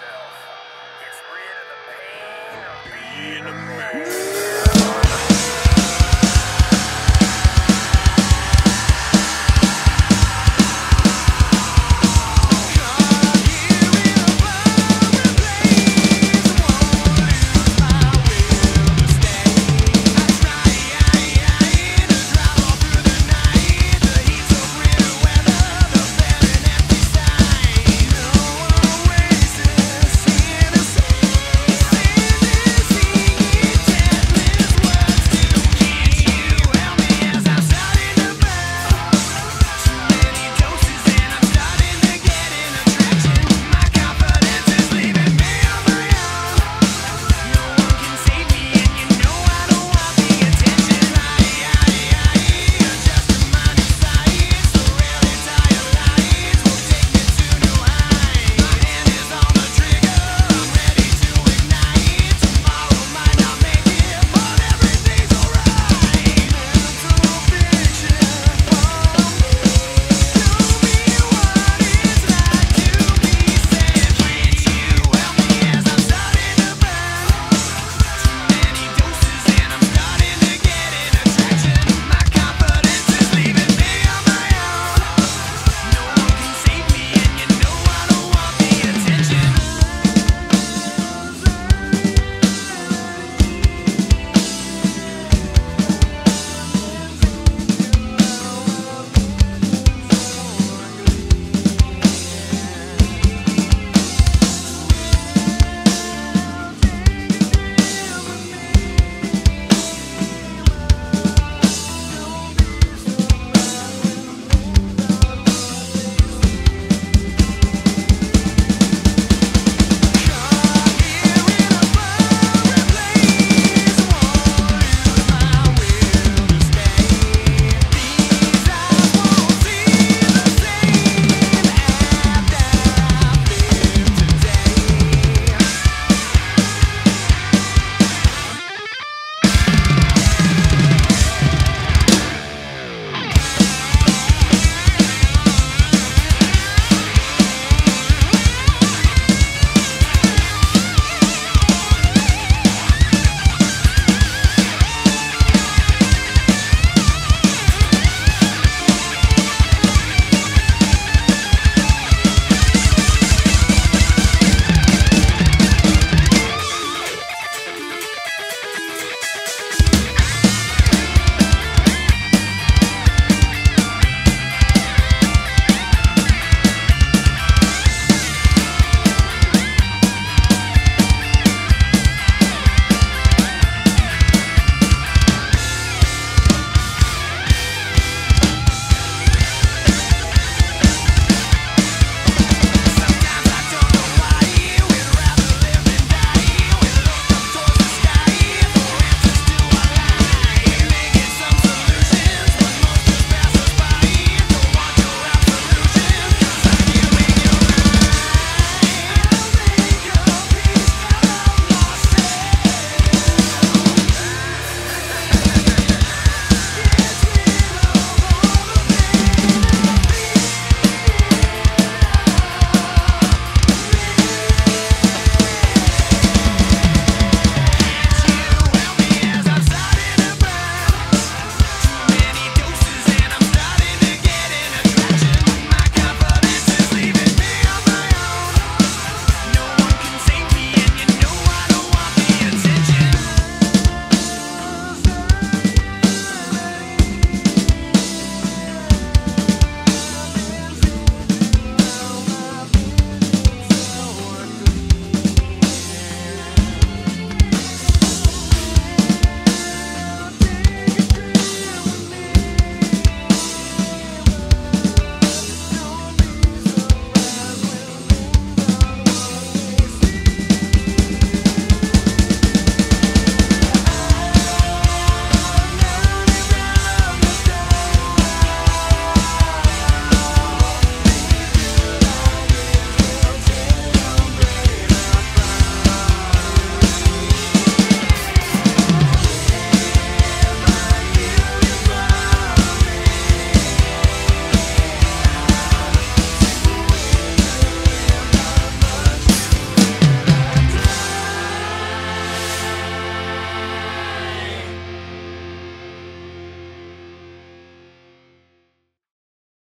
yourself. Gets rid of the pain of being a man.